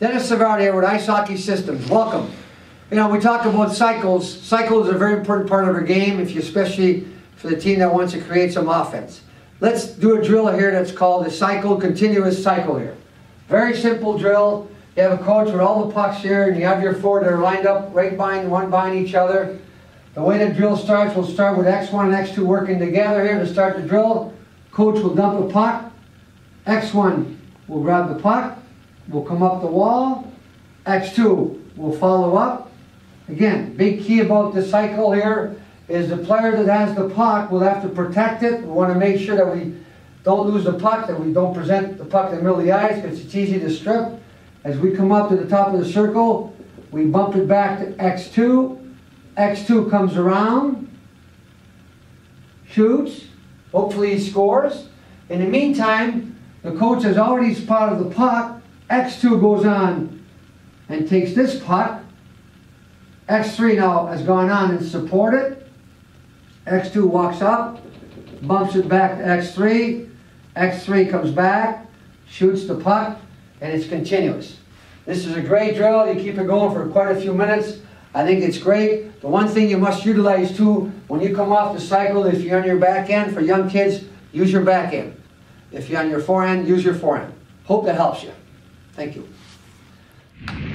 Denis Savard here with Ice Hockey Systems. Welcome. You know, we talk about cycles. Cycles are a very important part of our game, if you, especially for the team that wants to create some offense. Let's do a drill here that's called the cycle, continuous cycle here. Very simple drill. You have a coach with all the pucks here, and you have your four that are lined up right behind, one behind each other. The way the drill starts, we'll start with X1 and X2 working together here to start the drill. Coach will dump a puck. X1 will grab the puck, will come up the wall. X2 will follow up. Again, big key about the cycle here is the player that has the puck will have to protect it. We want to make sure that we don't lose the puck, that we don't present the puck in the middle of the ice because it's easy to strip. As we come up to the top of the circle, we bump it back to X2. X2 comes around, shoots, hopefully he scores. In the meantime, the coach has already spotted the puck. X2 goes on and takes this putt. X3 now has gone on and supported. X2 walks up, bumps it back to X3. X3 comes back, shoots the putt, and it's continuous. This is a great drill. You keep it going for quite a few minutes. I think it's great. The one thing you must utilize too, when you come off the cycle, if you're on your back end, for young kids, use your back end. If you're on your forehand, use your forehand. Hope that helps you. Thank you.